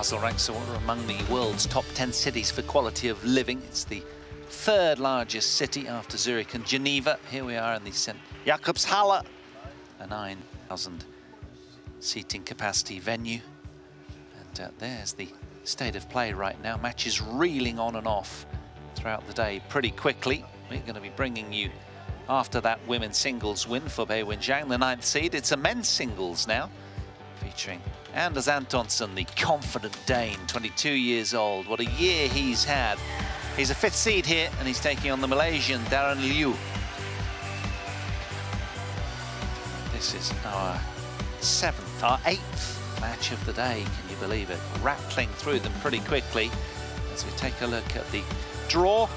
Basel ranks among the world's top 10 cities for quality of living. It's the third largest city after Zurich and Geneva. Here we are in the St. Jakobshalle, a 9,000 seating capacity venue. And uh, there's the state of play right now. Matches reeling on and off throughout the day pretty quickly. We're going to be bringing you after that women's singles win for Beiwen Zhang, the ninth seed. It's a men's singles now, featuring Anders Antonsen, the confident Dane, 22 years old. What a year he's had. He's a fifth seed here, and he's taking on the Malaysian Darren Liew. This is our seventh, our eighth match of the day, can you believe it? Rattling through them pretty quickly as we take a look at the draw.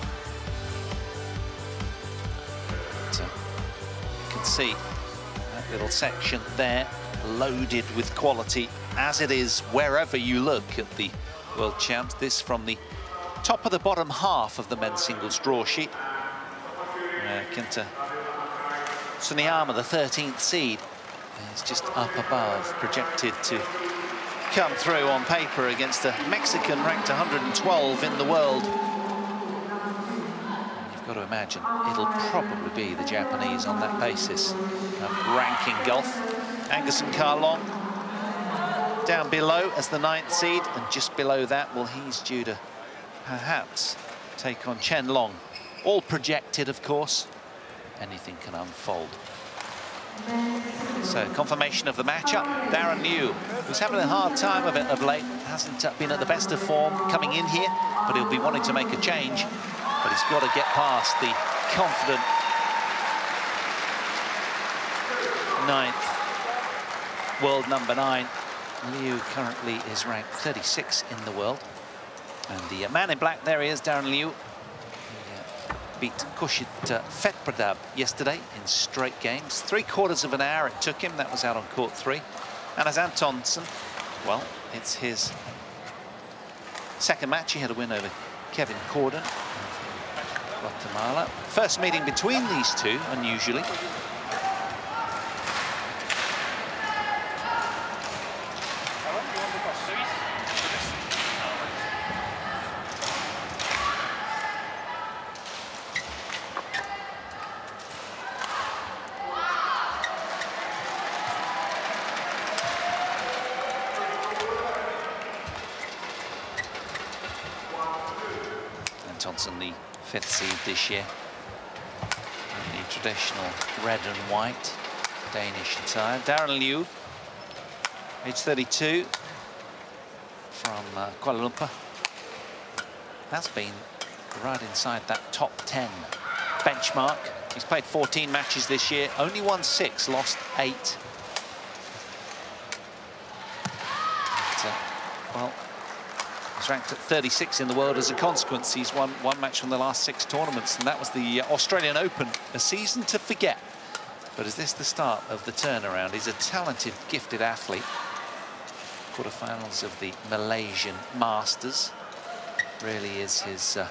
So you can see that little section there loaded with quality as it is wherever you look at the World Champs. This from the top of the bottom half of the men's singles draw sheet. Uh, Kenta Tsuneyama, the 13th seed, is just up above, projected to come through on paper against a Mexican ranked 112 in the world. you've got to imagine it'll probably be the Japanese on that basis of ranking golf. Angus and Long down below as the ninth seed, and just below that, well, he's due to perhaps take on Chen Long. All projected, of course. Anything can unfold. So confirmation of the matchup. Darren Liew, who's having a hard time of it of late, hasn't uh, been at the best of form coming in here, but he'll be wanting to make a change. But he's got to get past the confident ninth world number nine. Liew currently is ranked 36 in the world. And the man in black, there he is, Darren Liew beat Khosit uh, Phetpradab yesterday in straight games. Three quarters of an hour it took him. That was out on court three. And as Antonsen, well, it's his second match. He had a win over Kevin Cordón Guatemala. First meeting between these two, unusually. This year. In the traditional red and white Danish attire. Darren Liew, age 32, from uh, Kuala Lumpur. That's been right inside that top 10 benchmark. He's played 14 matches this year, only won six, lost eight. But, uh, well, He's ranked at 36 in the world as a consequence. He's won one match from the last six tournaments, and that was the uh, Australian Open, a season to forget. But is this the start of the turnaround? He's a talented, gifted athlete. Quarterfinals of the Malaysian Masters really is his uh,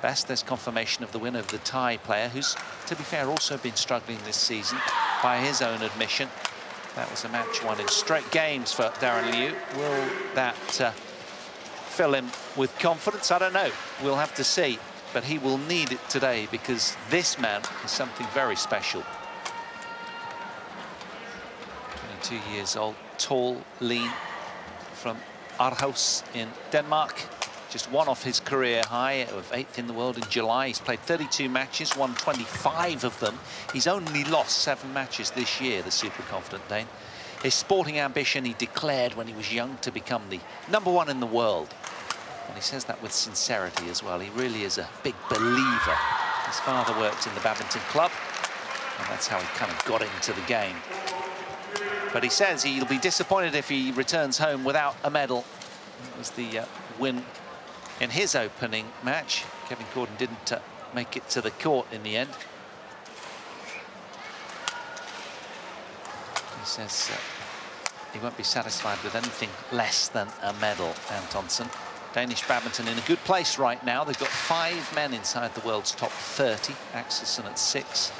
best. There's confirmation of the win of the Thai player, who's, to be fair, also been struggling this season by his own admission. That was a match won in straight games for Darren Liew. Will that uh, fill him with confidence? I don't know. We'll have to see. But he will need it today because this man is something very special. 22 years old, tall, lean, from Aarhus in Denmark. Just one off his career high of eighth in the world in July. He's played 32 matches, won 25 of them. He's only lost seven matches this year, the super confident Dane. His sporting ambition he declared when he was young to become the number one in the world. And he says that with sincerity as well. He really is a big believer. His father worked in the badminton club, and that's how he kind of got into the game. But he says he'll be disappointed if he returns home without a medal. It was the uh, win in his opening match. Kevin Cordón didn't uh, make it to the court in the end. He says uh, he won't be satisfied with anything less than a medal, Antonsen. Danish badminton in a good place right now. They've got five men inside the world's top 30. Axelsen at six,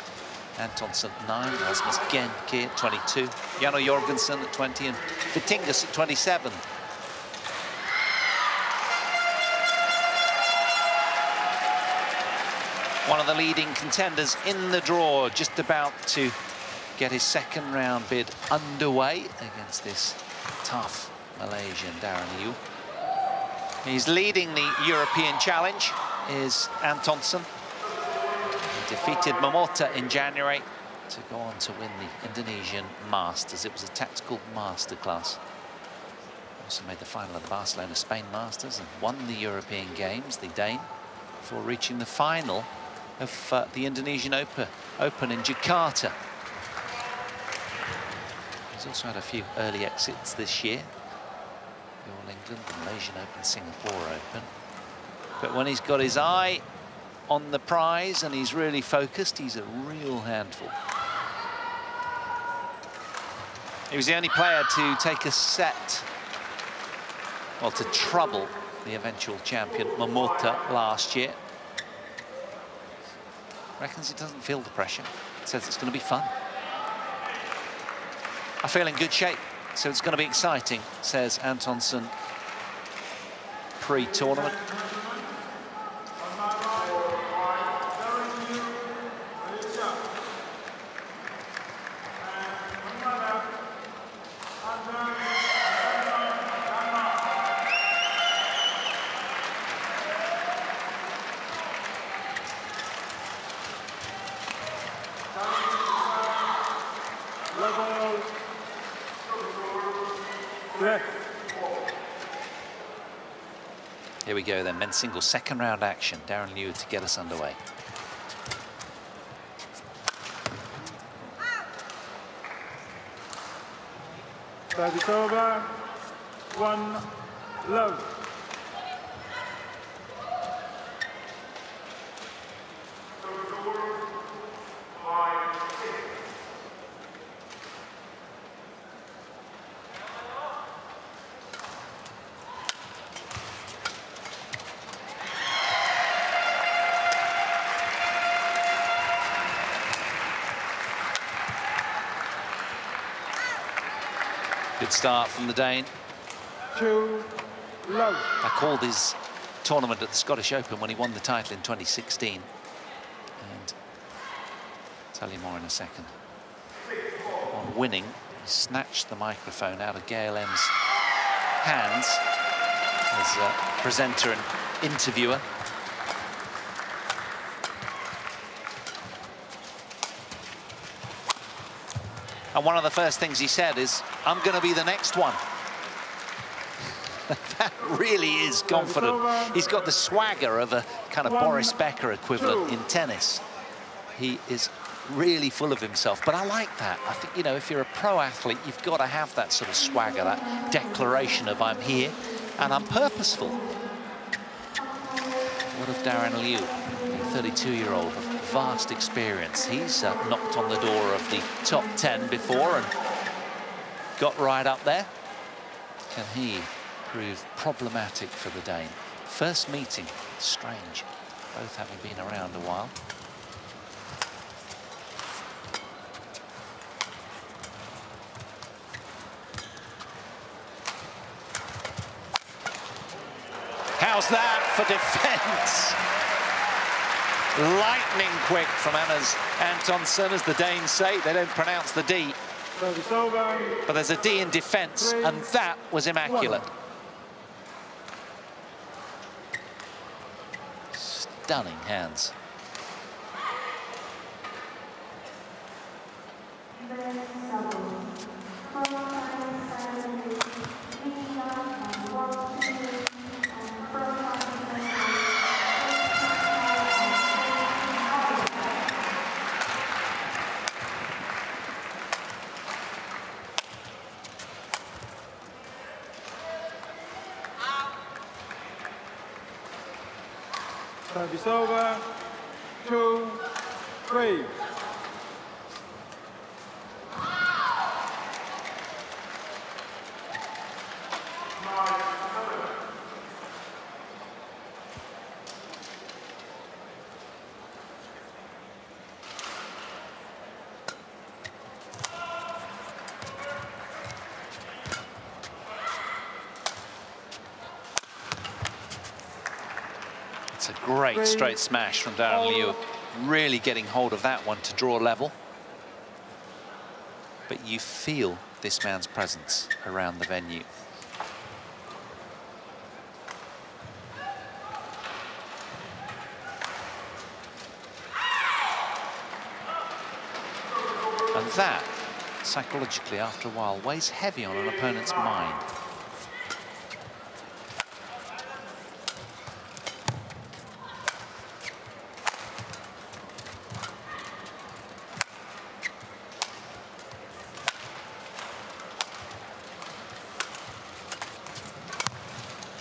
Antonsen at nine, Rasmus Gemke at 22, Jano Jorgensen at 20, and Vittinghus at 27. One of the leading contenders in the draw, just about to get his second round bid underway against this tough Malaysian Darren Liew. He's leading the European Challenge, is Antonsen. He defeated Momota in January to go on to win the Indonesian Masters. It was a tactical masterclass. Also made the final of the Barcelona Spain Masters and won the European Games, the Dane, before reaching the final of uh, the Indonesian Open, Open in Jakarta. He's also had a few early exits this year. The All England, the Malaysian Open, Singapore Open. But when he's got his eye on the prize and he's really focused, he's a real handful. He was the only player to take a set, well, to trouble the eventual champion, Momota, last year. Reckons he doesn't feel the pressure. Says it's going to be fun. I feel in good shape, so it's going to be exciting, says Antonsen pre-tournament. Here we go then, men's singles second round action. Darren Liew to get us underway. Service over. One love. Start from the Dane. Two love. I called his tournament at the Scottish Open when he won the title in 2016. And I'll tell you more in a second. On winning, he snatched the microphone out of Gail Emms' hands as a presenter and interviewer. And one of the first things he said is, I'm going to be the next one. that really is confident. He's got the swagger of a kind of Boris Becker equivalent in tennis. He is really full of himself, but I like that. I think, you know, if you're a pro athlete, you've got to have that sort of swagger, that declaration of I'm here and I'm purposeful. What of Darren Liew, 32-year-old vast experience. He's uh, knocked on the door of the top 10 before and got right up there. Can he prove problematic for the Dane? First meeting, strange, both having been around a while. How's that for defence? Lightning quick from Anna's Antonsen, as the Danes say. They don't pronounce the D. But there's a D in defence, and that was immaculate. Stunning hands. Service over. Two, three. It's a great straight smash from Darren Liew. really getting hold of that one to draw level. But you feel this man's presence around the venue. And that, psychologically, after a while, weighs heavy on an opponent's mind.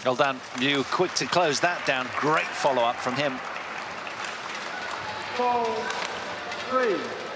Well done, Liew, quick to close that down. Great follow-up from him. Four, three.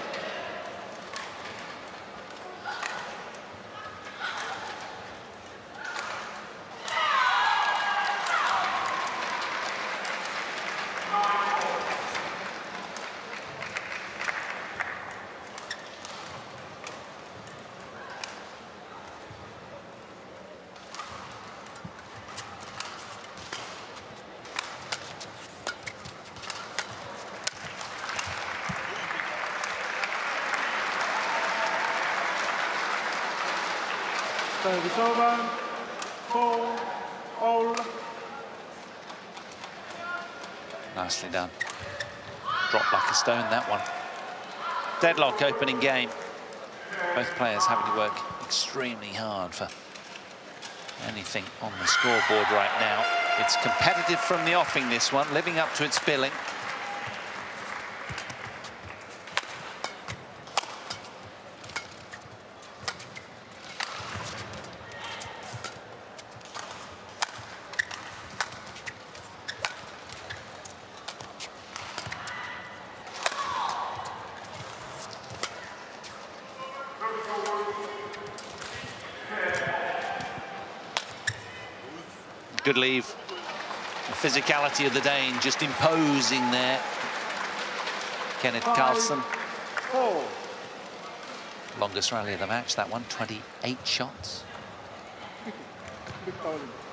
Service over. All. Nicely done. Dropped like a stone, that one. Deadlock opening game. Both players having to work extremely hard for anything on the scoreboard right now. It's competitive from the offing, this one, living up to its billing. Good leave. The physicality of the Dane just imposing there. Kenneth Carlson, Four. Longest rally of the match, that one, 28 shots.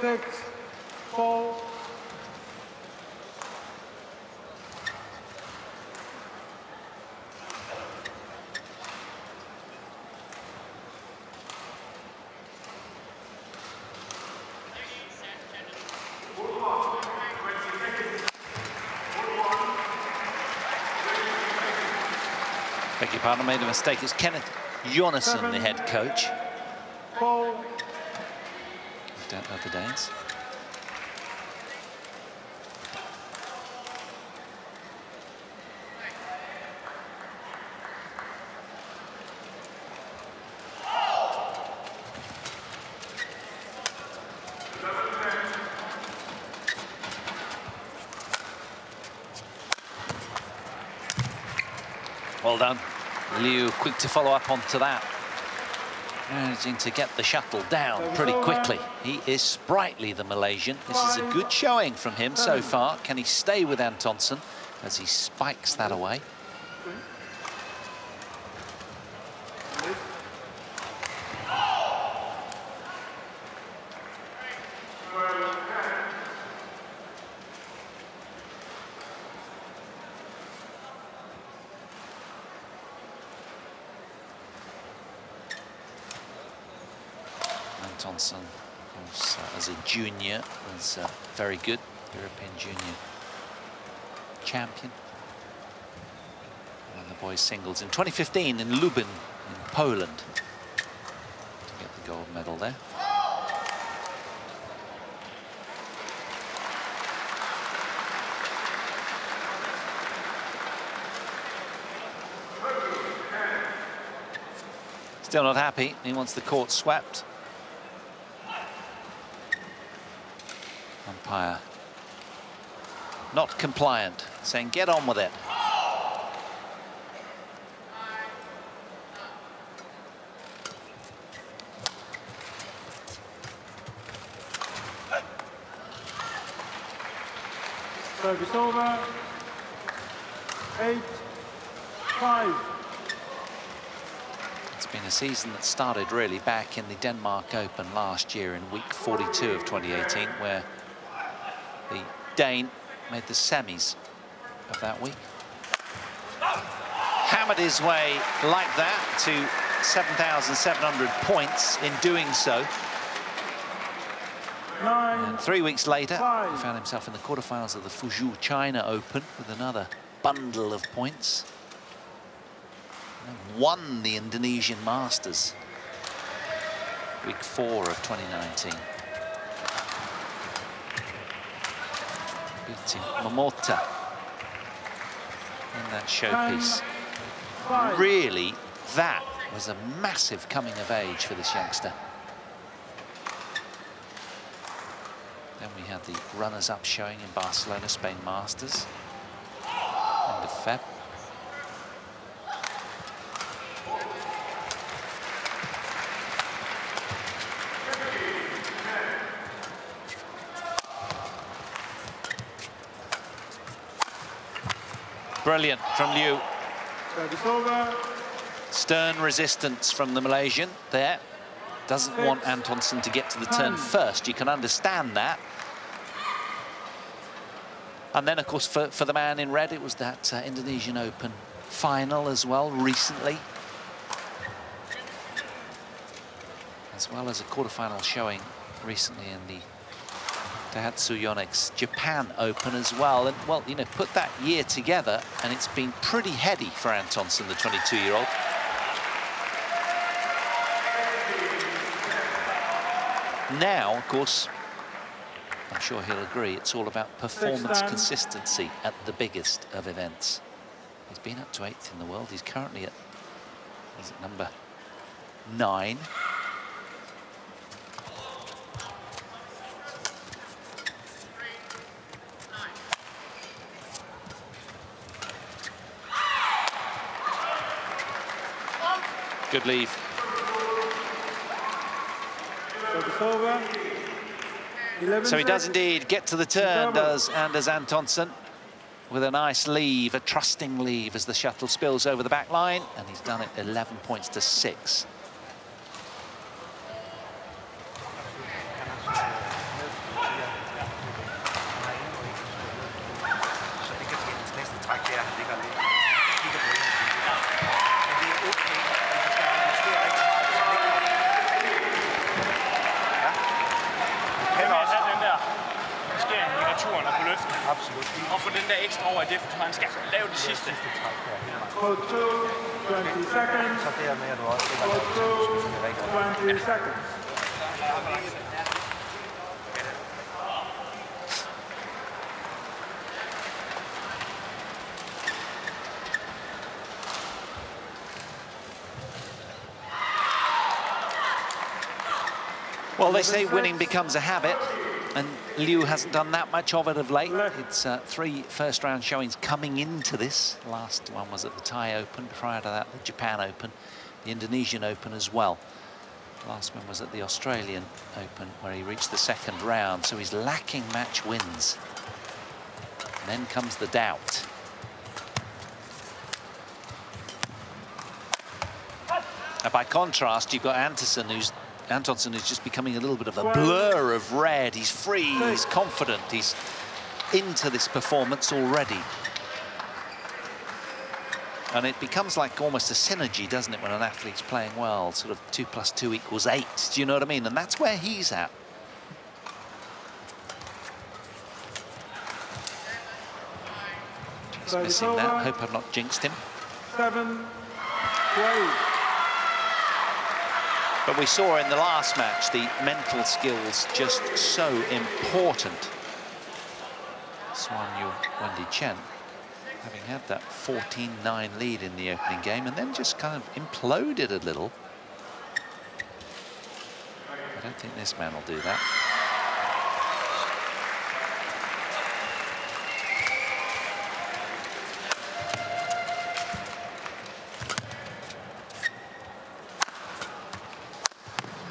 Six, four. Beg your pardon, I made a mistake. It's Kenneth Jonassen, the head coach. Four, Well done. Liew quick to follow up onto that. Managing to get the shuttle down pretty quickly. He is sprightly, the Malaysian. This is a good showing from him so far. Can he stay with Antonsen as he spikes that away? Antonsen, of course, uh, as a junior, was uh, very good. European junior champion. And the boys singles in 2015 in Lubin in Poland to get the gold medal there. Still not happy. He wants the court swept. umpire not compliant, saying get on with it. Service over. Eight, five. It's been a season that started really back in the Denmark Open last year in week 42 of 2018, where the Dane made the semis of that week. Hammered his way like that to 7,700 points in doing so. Nine, And three weeks later, Five. he found himself in the quarterfinals of the Fuzhou China Open with another bundle of points. And won the Indonesian Masters. Week four of 2019. Beating Momota in that showpiece. Really, that was a massive coming of age for this youngster. Then we had the runners-up showing in Barcelona, Spain Masters. End of Feb. Brilliant from Liew. Stern resistance from the Malaysian there. Doesn't want Antonsen to get to the turn first. You can understand that. And then, of course, for, for the man in red, it was that uh, Indonesian Open final as well recently. As well as a quarterfinal showing recently in the Daihatsu Yonex Japan Open as well. And, well, you know, put that year together, and it's been pretty heady for Antonsen, the 22-year-old. Now, of course, I'm sure he'll agree, it's all about performance consistency at the biggest of events. He's been up to eighth in the world. He's currently at, is it number nine? good leave. So he does indeed get to the turn, does Anders Antonsen, with a nice leave, a trusting leave as the shuttle spills over the back line, and he's done it 11 points to 6. Seconds. Well, they say winning becomes a habit, and Liew hasn't done that much of it of late. It's uh, three first-round showings coming into this. Last one was at the Thai Open, prior to that, the Japan Open, the Indonesian Open as well. Last one was at the Australian Open, where he reached the second round, so he's lacking match wins. And then comes the doubt. And by contrast, you've got Anderson, who's Antonsen is just becoming a little bit of a blur of red. He's free, he's confident, he's into this performance already. And it becomes like almost a synergy, doesn't it, when an athlete's playing well? Sort of two plus two equals eight. Do you know what I mean? And that's where he's at. Just missing that. Hope I've not jinxed him. Seven, 12. But we saw in the last match the mental skills just so important. Swan Yu Wendy Chen having had that 14-9 lead in the opening game and then just kind of imploded a little. I don't think this man will do that.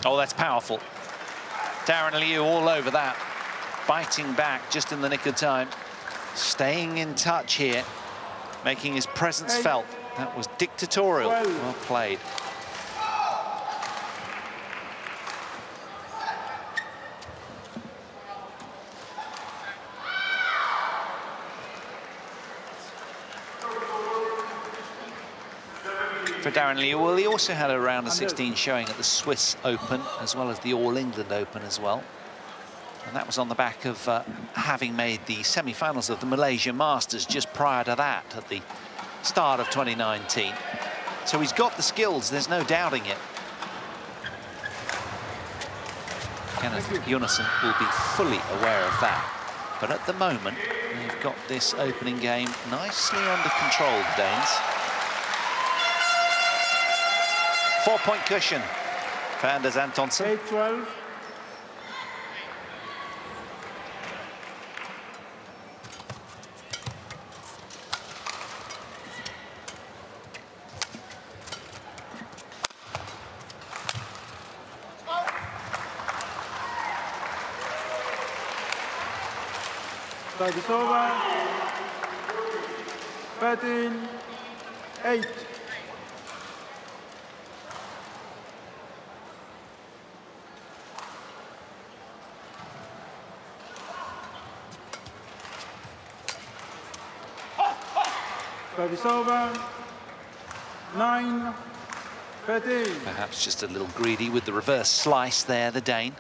Oh, that's powerful. Darren Liew all over that. Biting back just in the nick of time. staying in touch here, making his presence felt. That was dictatorial. Well played. For Darren Liew, well, he also had a round of 16 showing at the Swiss Open, as well as the All England Open as well. And that was on the back of uh, having made the semi-finals of the Malaysia Masters just prior to that, at the start of 2019. So he's got the skills, there's no doubting it. Kenneth Jonassen will be fully aware of that. But at the moment, they've got this opening game nicely under control, Danes. Four-point cushion for Anders Antonsen. Strike is over. 13, 8. Strike is over. 9, 13. Perhaps just a little greedy with the reverse slice there, the Dane.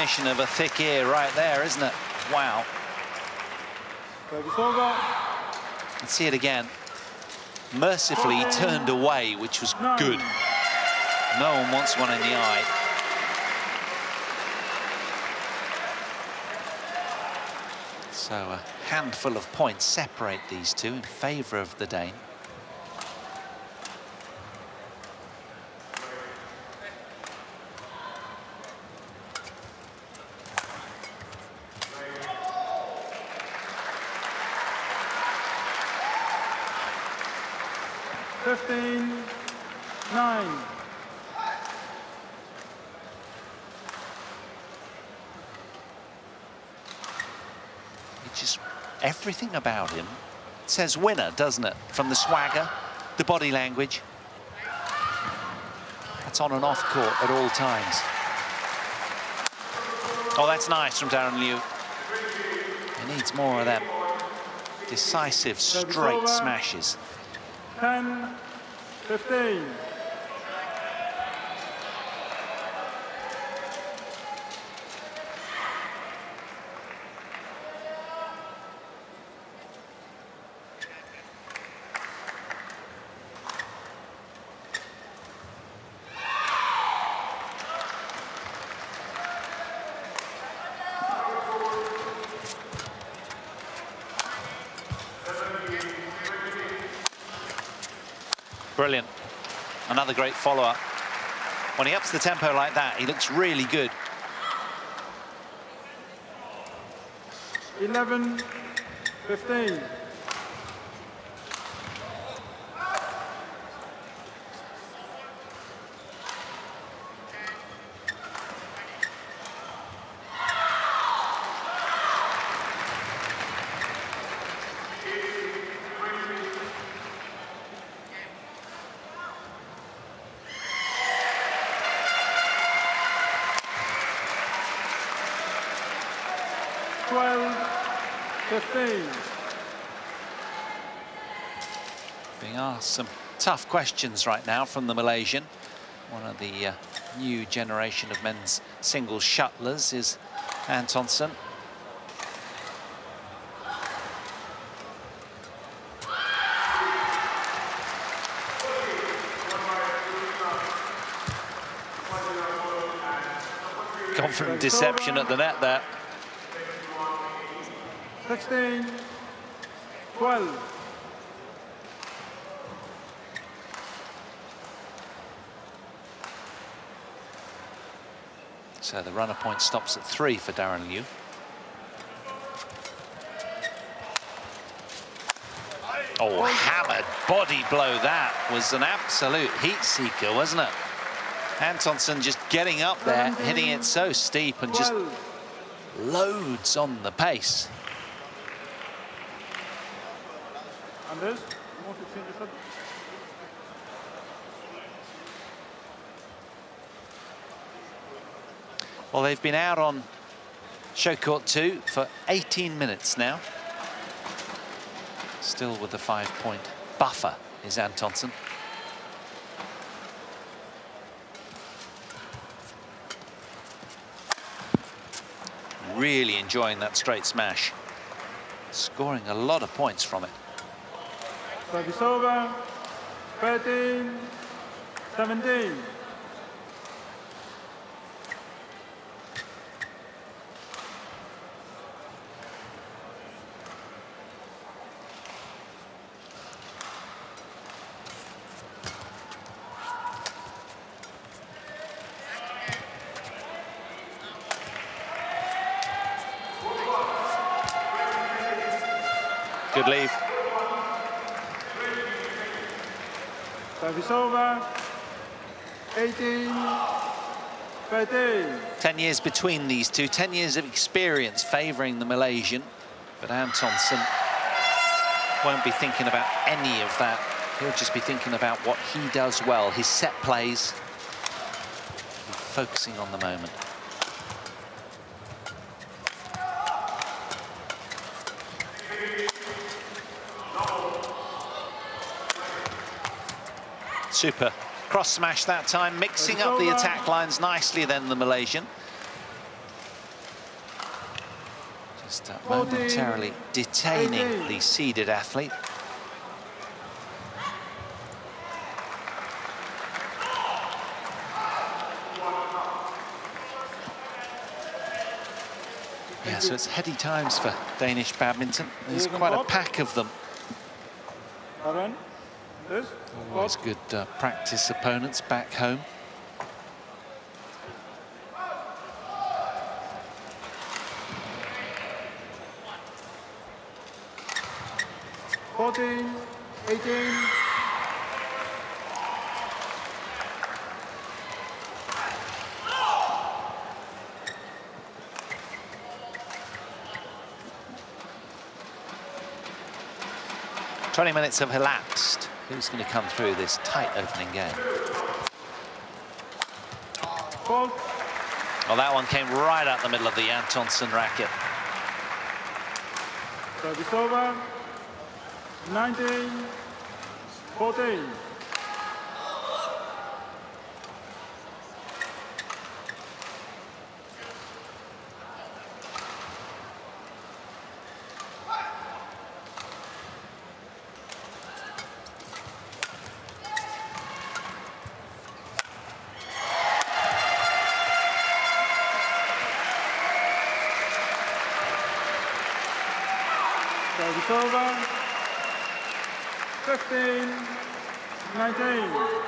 Definition of a thick ear right there, isn't it? Wow. Let's see it again. Mercifully, he turned away, which was good. No one wants one in the eye. So a handful of points separate these two in favour of the Dane. Fifteen, nine. It just everything about him says winner, doesn't it? From the swagger, the body language. That's on and off court at all times. Oh, that's nice from Darren Liew. He needs more of them. Decisive, straight smashes. 10, 15. Brilliant. Another great follow-up. When he ups the tempo like that, he looks really good. 11, 15. Twelve, fifteen. Being asked some tough questions right now from the Malaysian. One of the uh, new generation of men's singles shuttlers is Antonsen. Confident deception at the net there. 16, 12. So the runner point stops at three for Darren Liew. Oh, hammered body blow. That was an absolute heat seeker, wasn't it? Antonsen just getting up there, hitting it so steep and just loads on the pace. Anders, you want to change the subject? Well, they've been out on show court two for 18 minutes now. Still with the five-point buffer is Antonsen. Really enjoying that straight smash. Scoring a lot of points from it. Service over. 13, 17. Good leave. Service over. 18, 13. 10 years between these two, 10 years of experience favouring the Malaysian. But Antonsen won't be thinking about any of that. He'll just be thinking about what he does well, his set plays. Focusing on the moment. Super. Cross smash that time, mixing up the attack lines nicely then the Malaysian. Just momentarily detaining the seeded athlete. Yeah, so it's heady times for Danish badminton. There's quite a pack of them. Aaron, Anders, Always good uh, practice opponents back home. Fourteen, eighteen. Twenty minutes have elapsed. Who's going to come through this tight opening game? Well, that one came right out the middle of the Antonsen racket. Service over. 19, 14. Service over. 15, 19.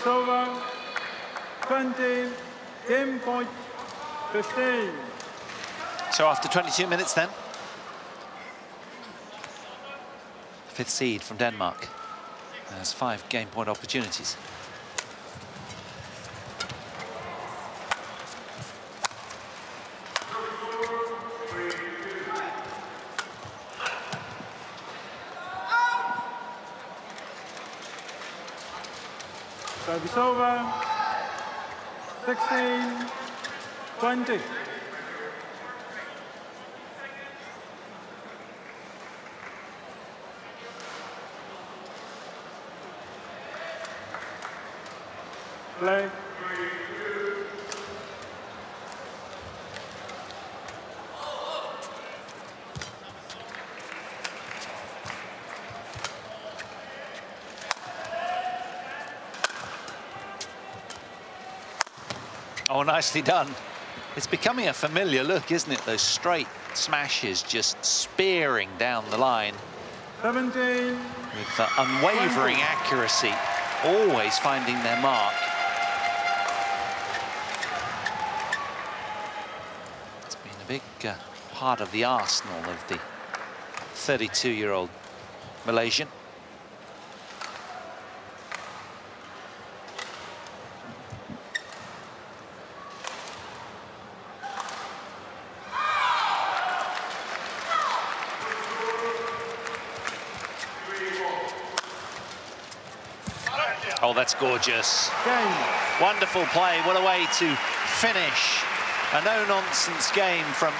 Service over. 20, game point 15. So after 22 minutes then, fifth seed from Denmark has five game point opportunities. Visova, 16, 20. Play. Nicely done. It's becoming a familiar look, isn't it? Those straight smashes just spearing down the line 17. with uh, unwavering accuracy, always finding their mark. It's been a big uh, part of the arsenal of the 32-year-old Malaysian. Oh, that's gorgeous. Game. Wonderful play. What a way to finish a no-nonsense game from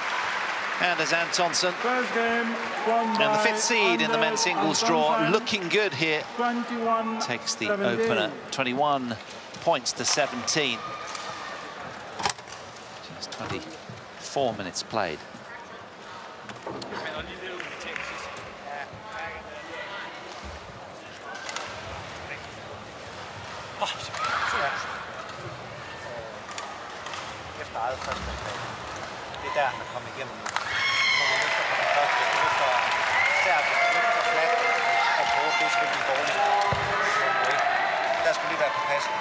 Anders Antonsen. First game And the fifth seed in the men's Anders singles draw, looking good here. 21. Takes the 17. opener, 21 points to 17. Just 24 minutes played. Åh, så ja. Efter eget første. Det er der, han er kommet igennem nu. Man løfter på den første, du løfter Serbien, du løfter flat, og prøver, det er. Der skal lige være på passen.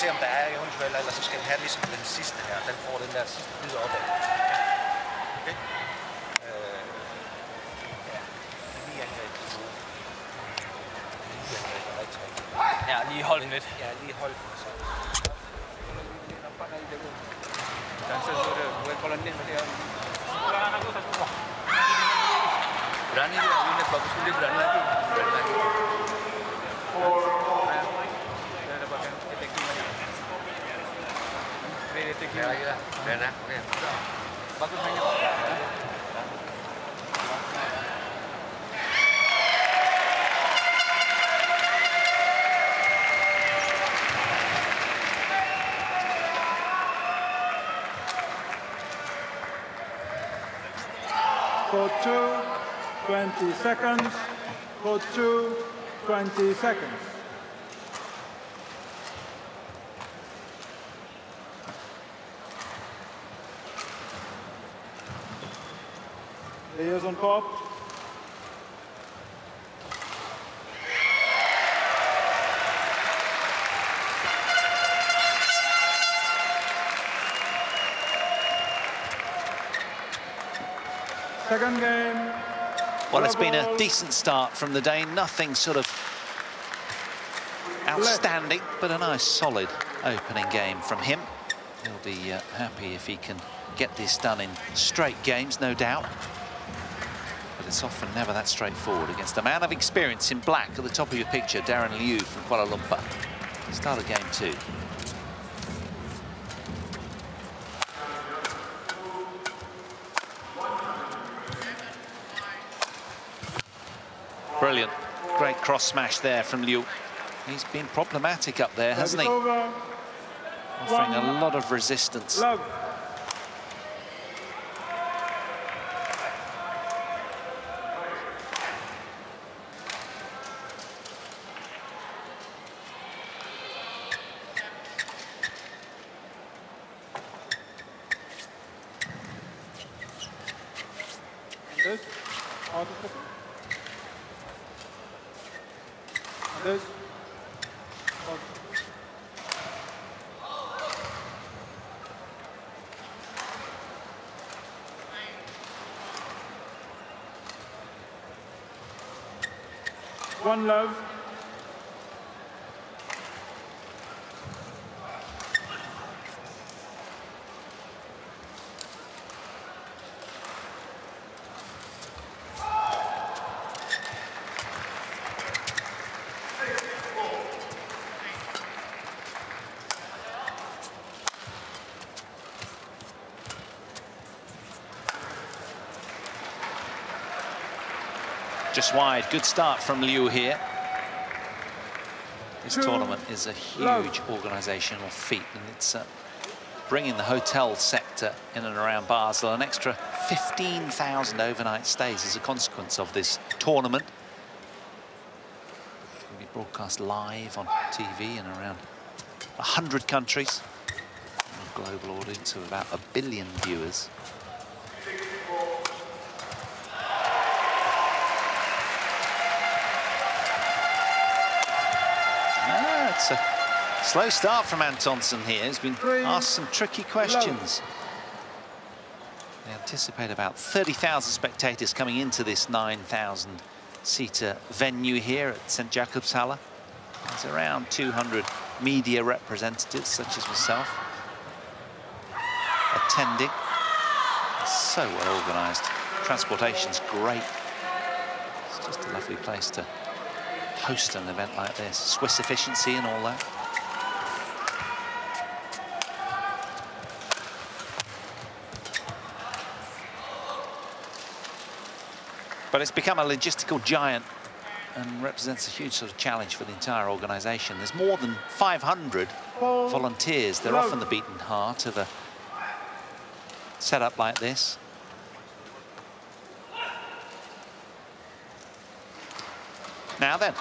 Se om der er eventuelt, eller så skal den have ligesom den sidste her. Den får den der sidste bid opad. Okay? Ja, lige hold den lidt. Ja, lige hold den, så. Berani juga, ini bagus dia berani lagi. Berani lagi. Sekali lagi lah. Berani, oke. Bagus mainnya. Two, 20 seconds. For two, 20 seconds. Players on top. Second game. Well, it's been a decent start from the Dane. Nothing sort of outstanding, but a nice solid opening game from him. He'll be uh, happy if he can get this done in straight games, no doubt. But it's often never that straightforward against a man of experience in black at the top of your picture, Darren Liew from Kuala Lumpur. Start of game two. Great cross smash there from Liew. He's been problematic up there, hasn't he? Offering a lot of resistance. Love. This. Out of second. This. Out. One love. Just wide. Good start from Liew here. This this tournament is a huge organisational feat, and it's uh, bringing the hotel sector in and around Basel an extra 15,000 overnight stays as a consequence of this tournament. It will be broadcast live on TV in around 100 countries. A global audience of about a billion viewers. It's a slow start from Antonsen here. He's been asked some tricky questions. They anticipate about 30,000 spectators coming into this 9,000-seater venue here at St. Jakobshalle. There's around 200 media representatives, such as myself, attending. So well organised. Transportation's great. It's just a lovely place to host an event like this. Swiss efficiency and all that. But it's become a logistical giant and represents a huge sort of challenge for the entire organisation. There's more than 500 volunteers. They're often the beating heart of a setup like this. Now then,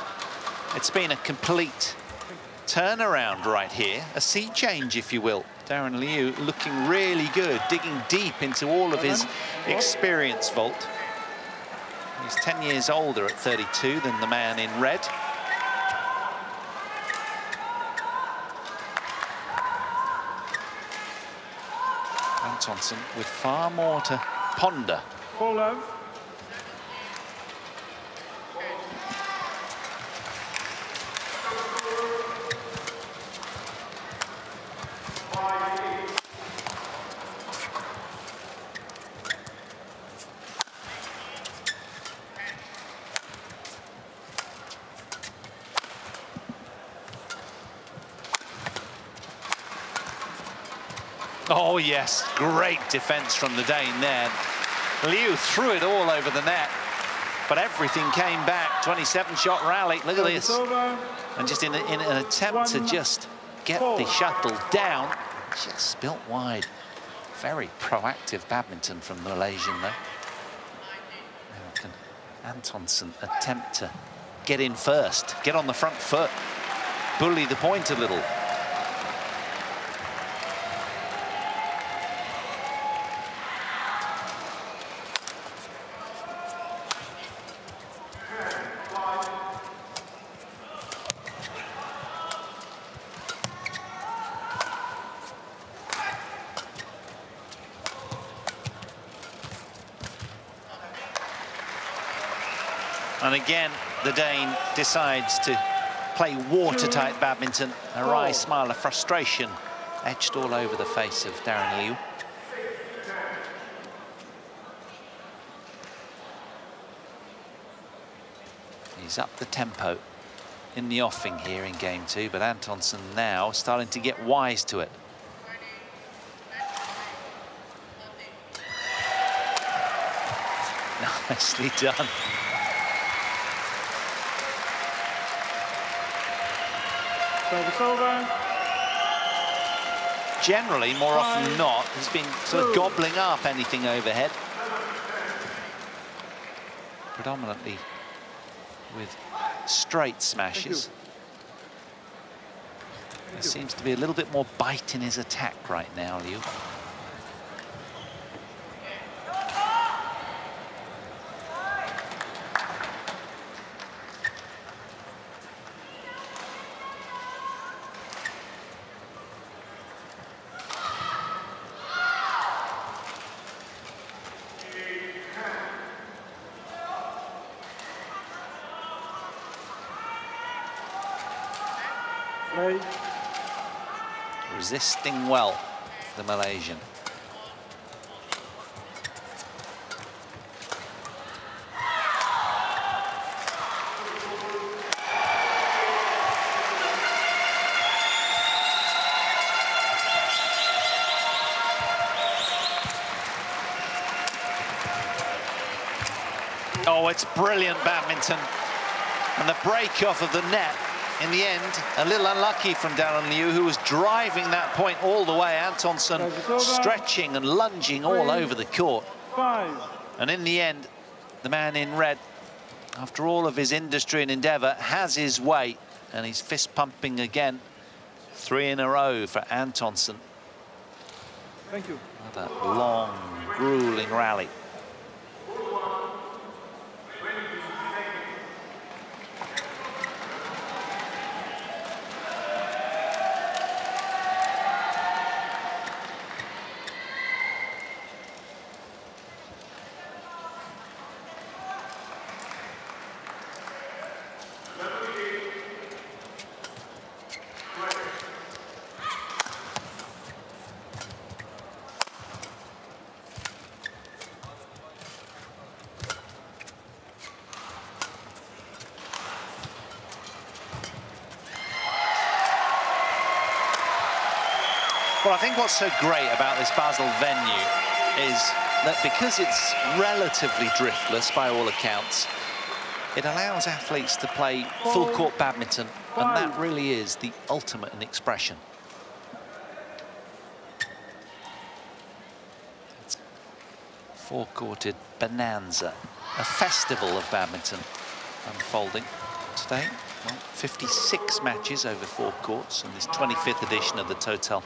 it's been a complete turnaround right here, a sea change, if you will. Darren Liew looking really good, digging deep into all of his experience vault. He's 10 years older at 32 than the man in red. Antonsen with far more to ponder. Yes, great defence from the Dane there. Liew threw it all over the net, but everything came back. 27-shot rally, look at this. And just in, a, in an attempt to just get the shuttle down, just spilt wide. Very proactive badminton from the Malaysian, though. Now can Antonsen attempt to get in first, get on the front foot, bully the point a little. Decides to play watertight badminton. A wry oh. smile of frustration etched all over the face of Darren Liew. He's up the tempo in the offing here in game two, but Antonsen now starting to get wise to it. Nicely done. Service over. Generally, more often than not, has been sort of gobbling up anything overhead. Predominantly with straight smashes. There seems to be a little bit more bite in his attack right now, Liew. Play. Resisting well, the Malaysian. Oh, it's brilliant badminton. And the break off of the net in the end, a little unlucky from Darren Liew, who was driving that point all the way. Antonsen stretching and lunging all over the court. Five. And in the end, the man in red, after all of his industry and endeavour, has his way. And he's fist pumping again. Three in a row for Antonsen. Thank you. Another long, grueling rally. Think what's so great about this Basel venue is that because it's relatively driftless by all accounts, it allows athletes to play full court badminton, and that really is the ultimate in expression. It's four-courted bonanza, a festival of badminton unfolding today. Well, 56 matches over four courts in this 25th edition of the Total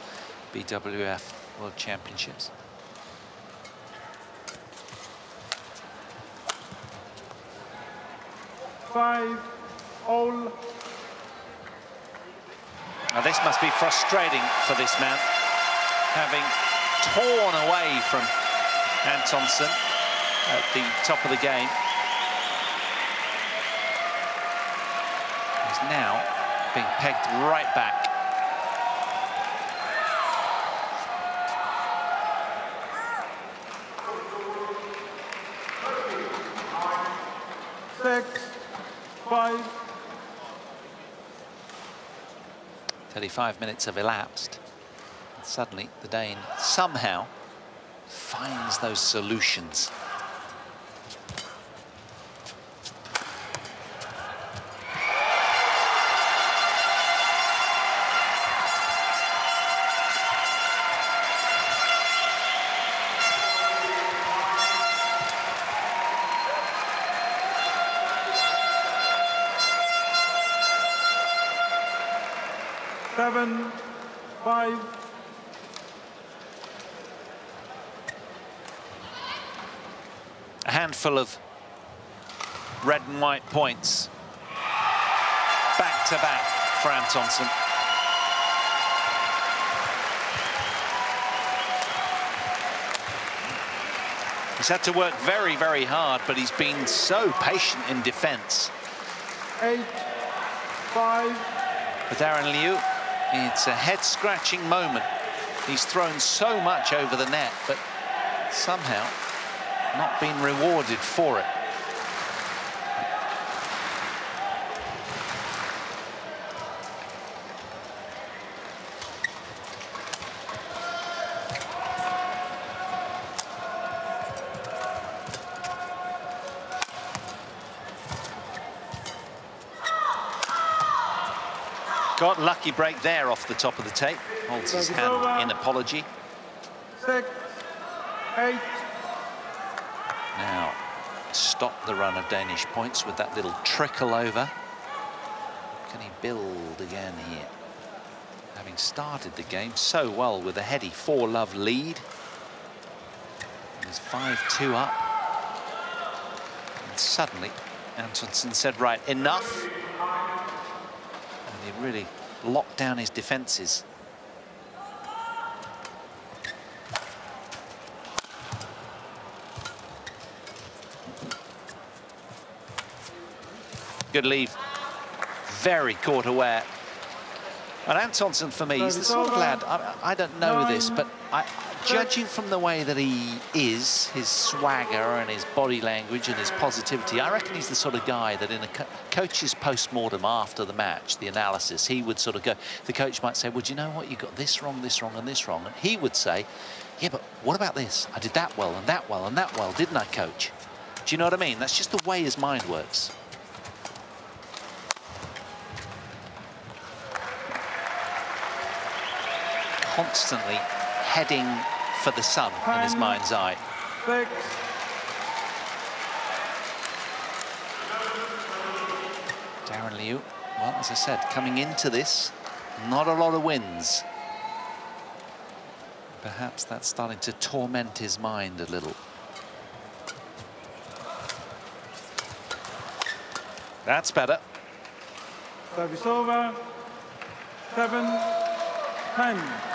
BWF World Championships. Five. All. Now this must be frustrating for this man, having torn away from Antonsen at the top of the game. He's now being pegged right back. Six. Five. 35 minutes have elapsed. And suddenly the Dane somehow finds those solutions. Seven. Five. A handful of red and white points. Back to back for Antonsen. He's had to work very, very hard, but he's been so patient in defence. Eight. Five. For Darren Liew, it's a head-scratching moment. He's thrown so much over the net, but somehow not been rewarded for it. Lucky break there off the top of the tape. Holds his hand in apology. Six. Eight. Now, stop the run of Danish points with that little trickle over. Can he build again here? Having started the game so well with a heady four-love lead. He's 5-2 up. And suddenly, Antonsen said, right, enough. And he really locked down his defences. Good leave. Very court aware. And Antonsen, for me, he's the sort of lad, I, I don't know this, but I, judging from the way that he is, his swagger and his body language and his positivity, I reckon he's the sort of guy that in a co coach's post-mortem after the match, the analysis, he would sort of go, the coach might say, well, do you know what, you got this wrong, this wrong and this wrong. And he would say, yeah, but what about this? I did that well and that well and that well, didn't I, coach? Do you know what I mean? That's just the way his mind works. Constantly heading for the sun in his mind's eye. Six. Darren Liew, well, as I said, coming into this, not a lot of wins. Perhaps that's starting to torment his mind a little. That's better. Service over. Seven. Ten.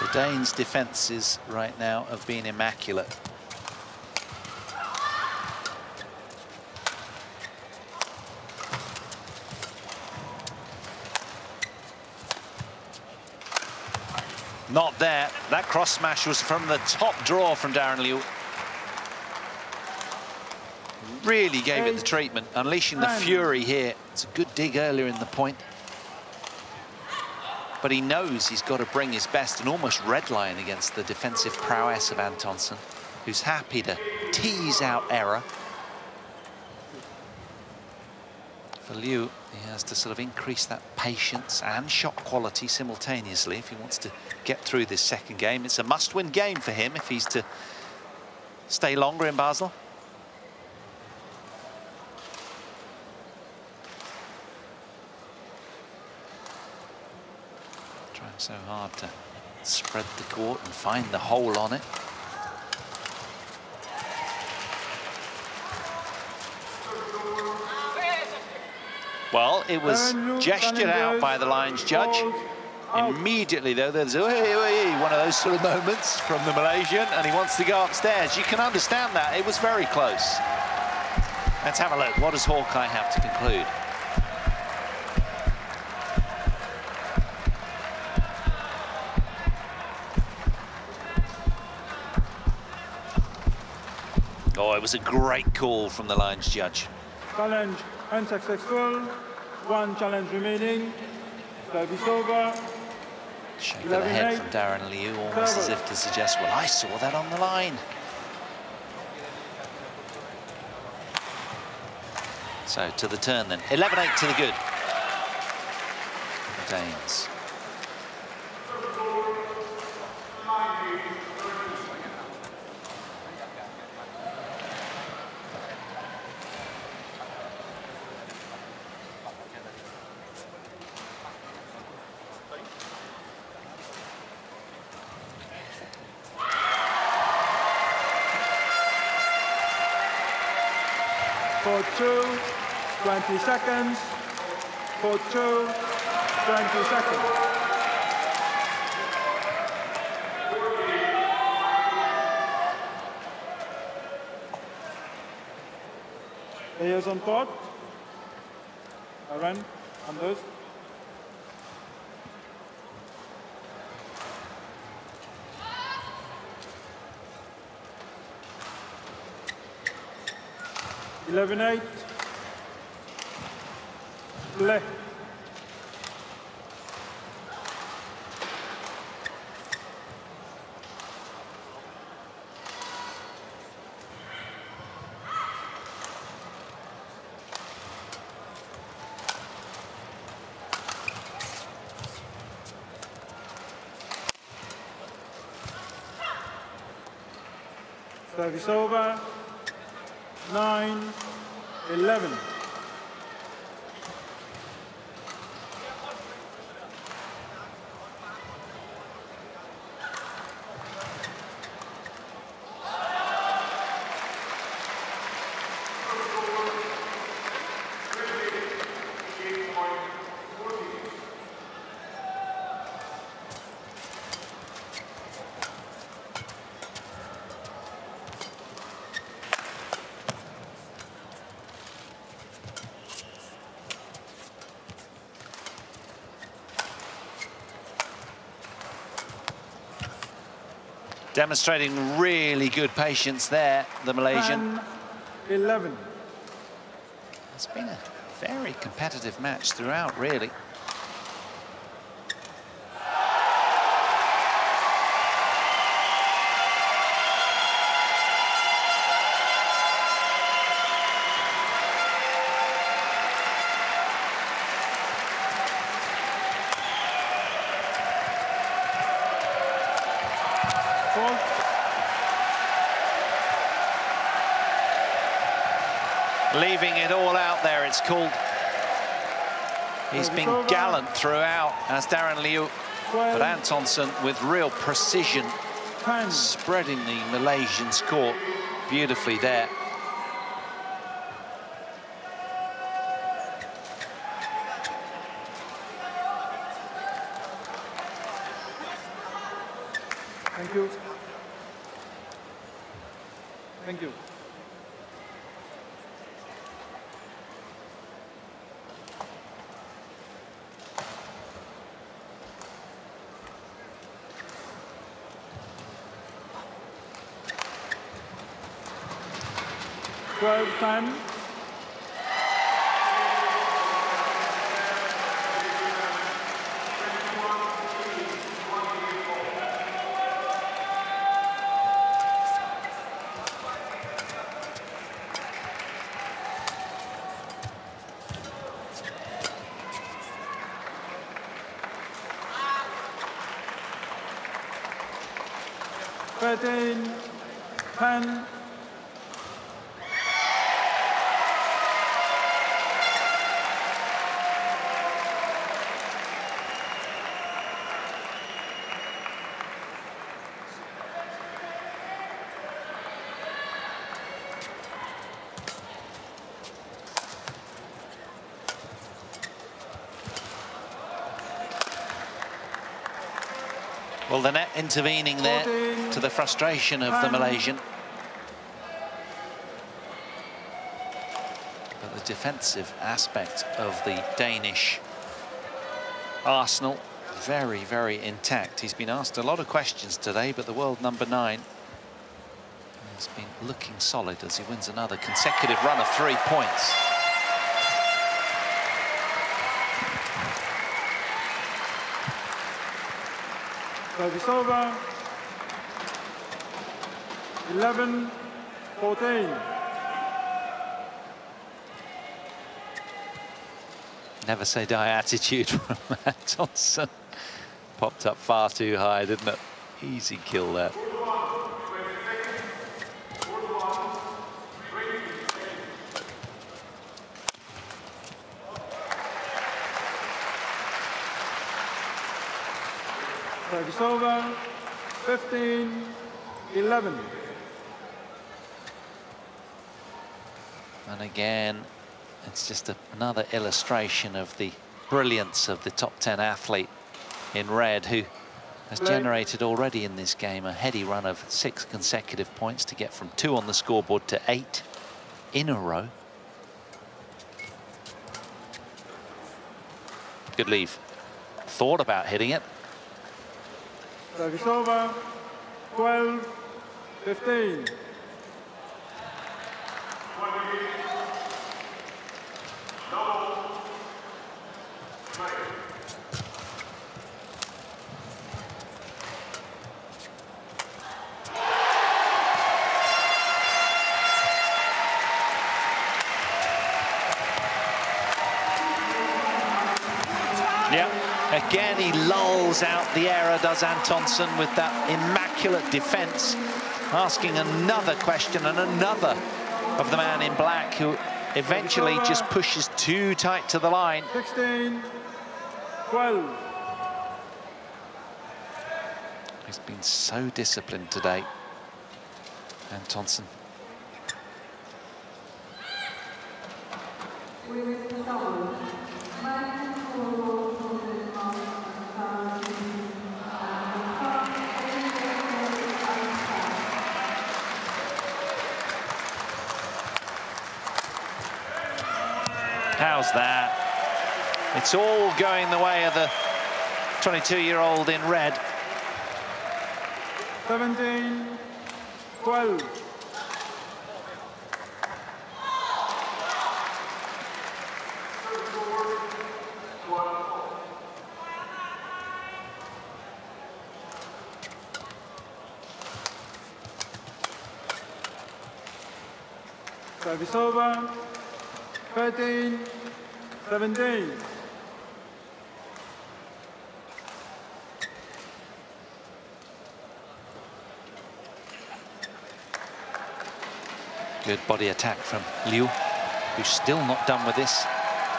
The Danes' defences right now have been immaculate. Not there. That cross smash was from the top draw from Darren Liew. Really gave it the treatment, unleashing the fury here. It's a good dig earlier in the point. But he knows he's got to bring his best and almost redline against the defensive prowess of Antonsen, who's happy to tease out error. For Liew, he has to sort of increase that patience and shot quality simultaneously if he wants to get through this second game. It's a must-win game for him if he's to stay longer in Basel. So hard to spread the court and find the hole on it. Well, it was gestured out by the Lions judge. Immediately, though, there's one of those sort of moments from the Malaysian, and he wants to go upstairs. You can understand that. It was very close. Let's have a look. What does Hawkeye have to conclude? Oh, it was a great call from the Lions judge. Challenge unsuccessful. One challenge remaining. Service over. Shake of the head from Darren Liew, almost as if to suggest, well, I saw that on the line. So to the turn then. 11-8 to the good. The Danes. For two, 20 seconds. For two, 20 seconds. Players on court. Aaron, Anders. Eleven eight. Play. Service over. Demonstrating really good patience there, the Malaysian. 10, 11. It's been a very competitive match throughout, really. He's been gallant throughout, as Darren Liew. But 12, Antonsen, with real precision, 10. spreading the Malaysians' court beautifully there. Halftime. Well, the net intervening there to the frustration of the Malaysian. But the defensive aspect of the Danish Arsenal, very, very intact. He's been asked a lot of questions today, but the world number nine has been looking solid as he wins another consecutive run of three points. Service over. 11, 14. Never say die attitude from Matt Thompson. Popped up far too high, didn't it? Easy kill there. Service over. 15, 11. And again, it's just a, another illustration of the brilliance of the top 10 athlete in red who has generated already in this game a heady run of six consecutive points to get from two on the scoreboard to eight in a row. Good leave. Thought about hitting it. Service over. 12, 15. Again, he lulls out the error, does Antonsen, with that immaculate defence, asking another question and another of the man in black, who eventually just pushes too tight to the line. 16, 12. He's been so disciplined today, Antonsen. How's that? It's all going the way of the 22-year-old in red. 17, 12. Service over. 13, 17. Good body attack from Liew, who's still not done with this.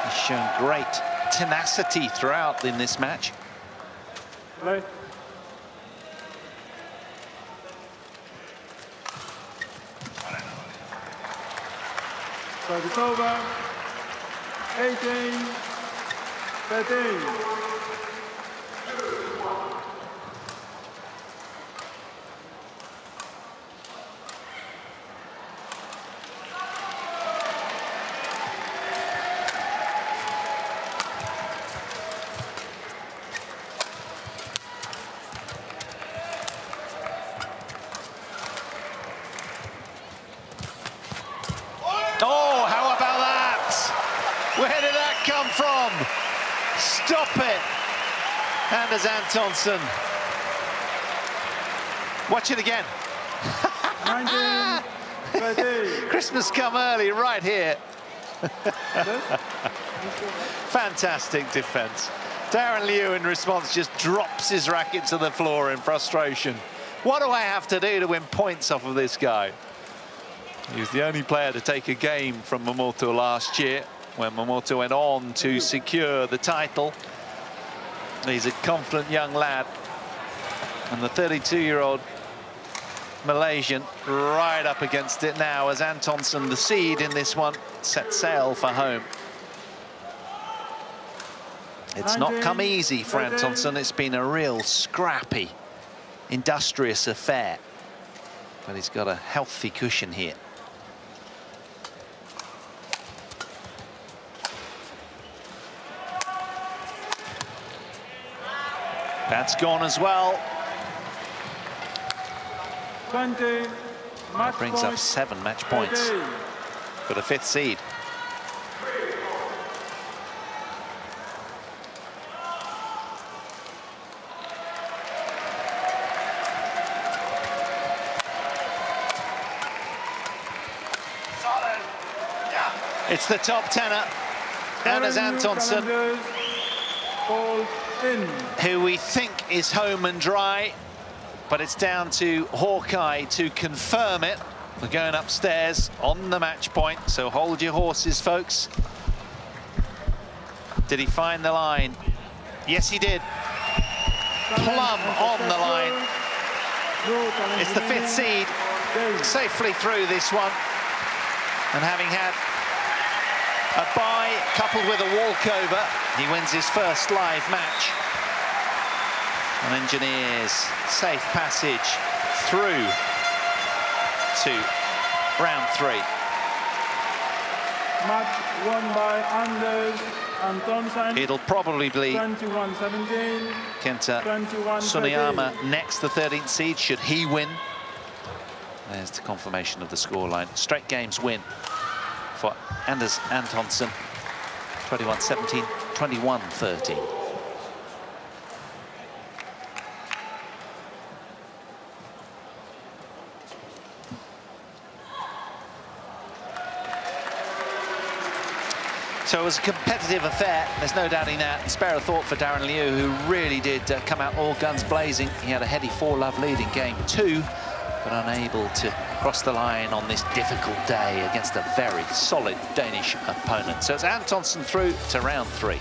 He's shown great tenacity throughout in this match. Play. Service over. 18, 13. Antonsen. Watch it again. 19, Christmas come early right here. Fantastic defense. Darren Liew in response just drops his racket to the floor in frustration. What do I have to do to win points off of this guy? He was the only player to take a game from Momota last year when Momota went on to secure the title. He's a confident young lad. And the 32-year-old Malaysian right up against it now as Antonsen, the seed in this one, set sail for home. It's not come easy for Antonsen. It's been a real scrappy, industrious affair. But he's got a healthy cushion here. That's gone as well. 20. Match Brings up seven match points 13. for the fifth seed. It's the top tenor, Anders Darren Who we think is home and dry, but it's down to Hawkeye to confirm it. We're going upstairs on the match point, so hold your horses, folks. Did he find the line? Yes, he did. Plum on the line. It's the fifth seed, safely through this one. And having had a bye coupled with a walkover, he wins his first live match. And engineers safe passage through to round three. Match won by Anders Antonsen. It'll probably be Kanta Tsuneyama next, the 13th seed, should he win. There's the confirmation of the scoreline. Straight games win for Anders Antonsen, 21-17, 21-13. So it was a competitive affair, there's no doubting that. Spare a thought for Darren Liew, who really did uh, come out all guns blazing. He had a heady four-love lead in game two, but unable to cross the line on this difficult day against a very solid Danish opponent. So it's Antonsen through to round three.